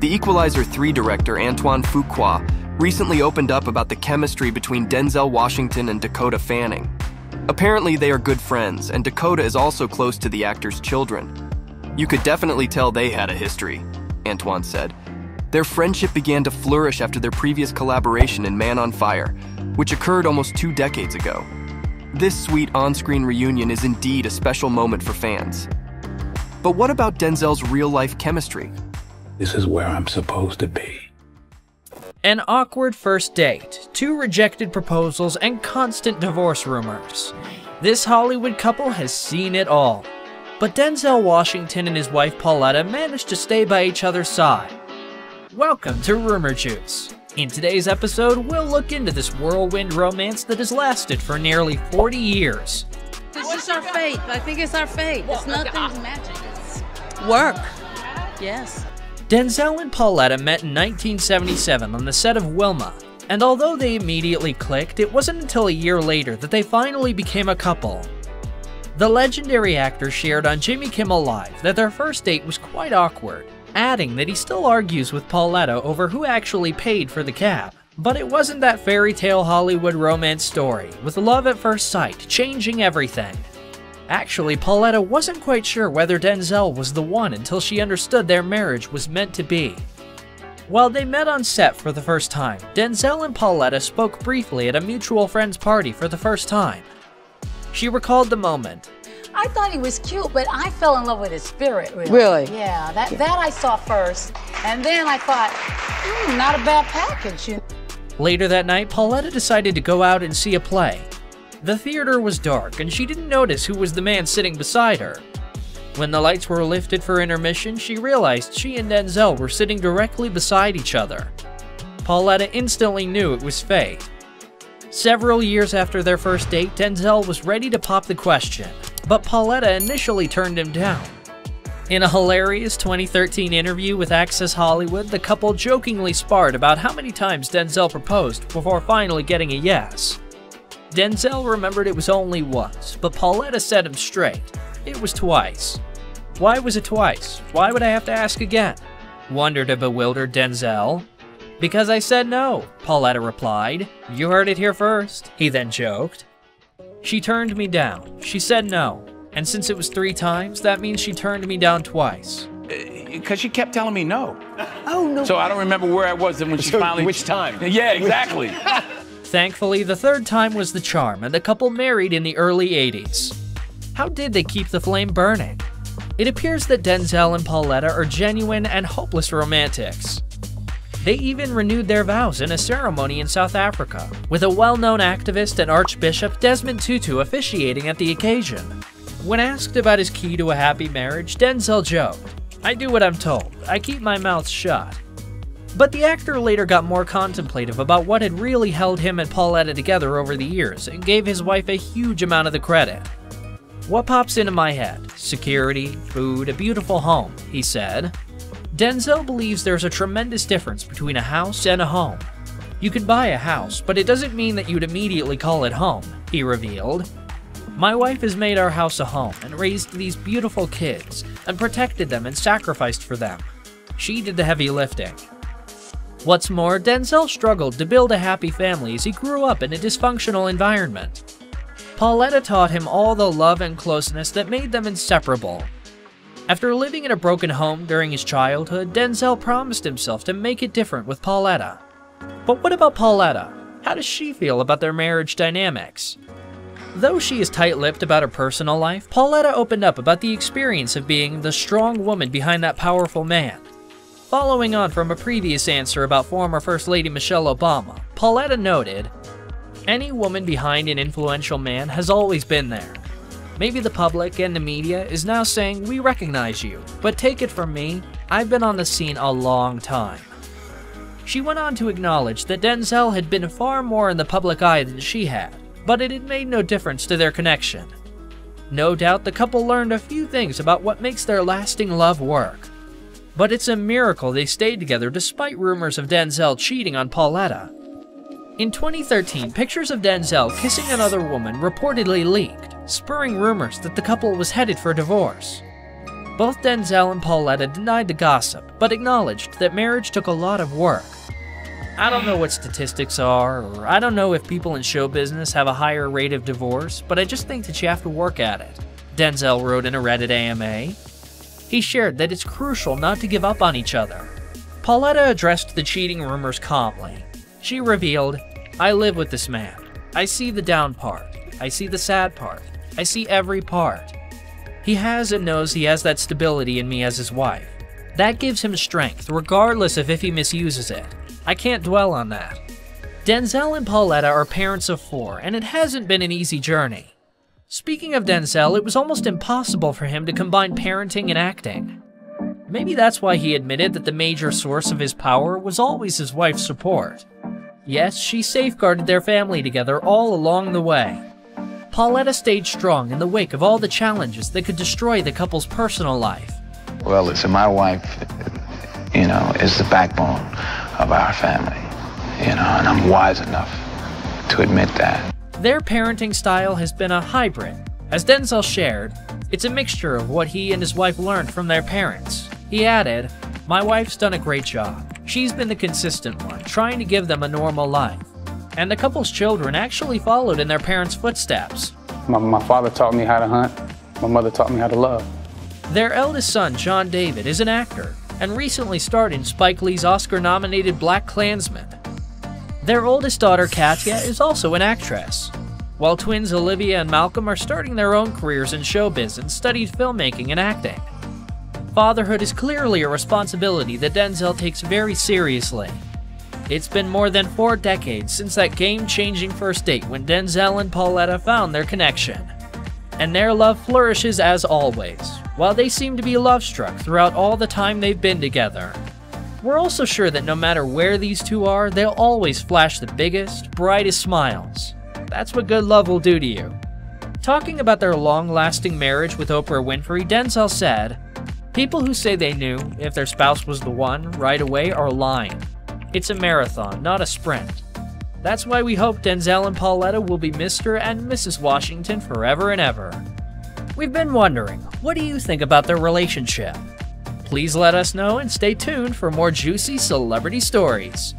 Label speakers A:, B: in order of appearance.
A: The Equalizer 3 director Antoine Fuqua recently opened up about the chemistry between Denzel Washington and Dakota Fanning. Apparently, they are good friends, and Dakota is also close to the actor's children. You could definitely tell they had a history, Antoine said. Their friendship began to flourish after their previous collaboration in Man on Fire, which occurred almost two decades ago. This sweet on screen reunion is indeed a special moment for fans. But what about Denzel's real life chemistry?
B: This is where I'm supposed to be.
C: An awkward first date, two rejected proposals, and constant divorce rumors. This Hollywood couple has seen it all. But Denzel Washington and his wife Pauletta managed to stay by each other's side. Welcome to Rumour Juice. In today's episode, we'll look into this whirlwind romance that has lasted for nearly 40 years.
D: It's just our fate. I think it's our fate. It's oh nothing's magic. It's work. Yes.
C: Denzel and Pauletta met in 1977 on the set of Wilma, and although they immediately clicked, it wasn't until a year later that they finally became a couple. The legendary actor shared on Jimmy Kimmel Live that their first date was quite awkward, adding that he still argues with Pauletta over who actually paid for the cab. But it wasn't that fairy tale Hollywood romance story, with love at first sight changing everything. Actually, Pauletta wasn't quite sure whether Denzel was the one until she understood their marriage was meant to be. While they met on set for the first time, Denzel and Pauletta spoke briefly at a mutual friend's party for the first time. She recalled the moment.
D: I thought he was cute, but I fell in love with his spirit. Really?
E: Really?
D: Yeah. That that I saw first, and then I thought, hmm, not a bad package. You
C: Later that night, Pauletta decided to go out and see a play. The theater was dark, and she didn't notice who was the man sitting beside her. When the lights were lifted for intermission, she realized she and Denzel were sitting directly beside each other. Pauletta instantly knew it was fate. Several years after their first date, Denzel was ready to pop the question, but Pauletta initially turned him down. In a hilarious 2013 interview with Access Hollywood, the couple jokingly sparred about how many times Denzel proposed before finally getting a yes. Denzel remembered it was only once, but Pauletta set him straight. It was twice. Why was it twice? Why would I have to ask again? Wondered a bewildered Denzel. Because I said no, Pauletta replied. You heard it here first, he then joked. She turned me down. She said no. And since it was three times, that means she turned me down twice.
B: Uh, because she kept telling me no.
E: Oh, no.
B: So I don't remember where I was when she
F: So
B: finally.
F: which time?
B: Yeah, exactly.
C: Thankfully, the third time was the charm, and the couple married in the early 80s. How did they keep the flame burning? It appears that Denzel and Pauletta are genuine and hopeless romantics. They even renewed their vows in a ceremony in South Africa, with a well known activist and Archbishop Desmond Tutu officiating at the occasion. When asked about his key to a happy marriage, Denzel joked, I do what I'm told, I keep my mouth shut. But the actor later got more contemplative about what had really held him and Pauletta together over the years and gave his wife a huge amount of the credit. What pops into my head? Security, food, a beautiful home, he said. Denzel believes there's a tremendous difference between a house and a home. You can buy a house, but it doesn't mean that you'd immediately call it home, he revealed. My wife has made our house a home and raised these beautiful kids and protected them and sacrificed for them. She did the heavy lifting. What's more, Denzel struggled to build a happy family as he grew up in a dysfunctional environment. Pauletta taught him all the love and closeness that made them inseparable. After living in a broken home during his childhood, Denzel promised himself to make it different with Pauletta. But what about Pauletta? How does she feel about their marriage dynamics? Though she is tight lipped about her personal life, Pauletta opened up about the experience of being the strong woman behind that powerful man. Following on from a previous answer about former First Lady Michelle Obama, Pauletta noted, Any woman behind an influential man has always been there. Maybe the public and the media is now saying we recognize you, but take it from me, I've been on the scene a long time. She went on to acknowledge that Denzel had been far more in the public eye than she had, but it had made no difference to their connection. No doubt the couple learned a few things about what makes their lasting love work. But it's a miracle they stayed together despite rumors of Denzel cheating on Pauletta. In 2013, pictures of Denzel kissing another woman reportedly leaked, spurring rumors that the couple was headed for divorce. Both Denzel and Pauletta denied the gossip, but acknowledged that marriage took a lot of work. I don't know what statistics are, or I don't know if people in show business have a higher rate of divorce, but I just think that you have to work at it. Denzel wrote in a Reddit AMA. He shared that it's crucial not to give up on each other. Pauletta addressed the cheating rumors calmly. She revealed, I live with this man. I see the down part. I see the sad part. I see every part. He has and knows he has that stability in me as his wife. That gives him strength, regardless of if he misuses it. I can't dwell on that. Denzel and Pauletta are parents of four, and it hasn't been an easy journey. Speaking of Denzel, it was almost impossible for him to combine parenting and acting. Maybe that's why he admitted that the major source of his power was always his wife's support. Yes, she safeguarded their family together all along the way. Pauletta stayed strong in the wake of all the challenges that could destroy the couple's personal life.
E: Well, listen, my wife, you know, is the backbone of our family, you know, and I'm wise enough to admit that.
C: Their parenting style has been a hybrid. As Denzel shared, it's a mixture of what he and his wife learned from their parents. He added, My wife's done a great job. She's been the consistent one, trying to give them a normal life. And the couple's children actually followed in their parents' footsteps.
F: My, my father taught me how to hunt. My mother taught me how to love.
C: Their eldest son, John David, is an actor and recently starred in Spike Lee's Oscar nominated BlacKkKlansman. Their oldest daughter, Katia, is also an actress, while twins Olivia and Malcolm are starting their own careers in showbiz and studied filmmaking and acting. Fatherhood is clearly a responsibility that Denzel takes very seriously. It's been more than four decades since that game changing first date when Denzel and Pauletta found their connection. And their love flourishes as always, while they seem to be love struck throughout all the time they've been together. We're also sure that no matter where these two are, they'll always flash the biggest, brightest smiles. That's what good love will do to you. Talking about their long lasting marriage with Oprah Winfrey, Denzel said, People who say they knew if their spouse was the one right away are lying. It's a marathon, not a sprint. That's why we hope Denzel and Pauletta will be Mr. and Mrs. Washington forever and ever. We've been wondering, what do you think about their relationship? Please let us know and stay tuned for more juicy celebrity stories.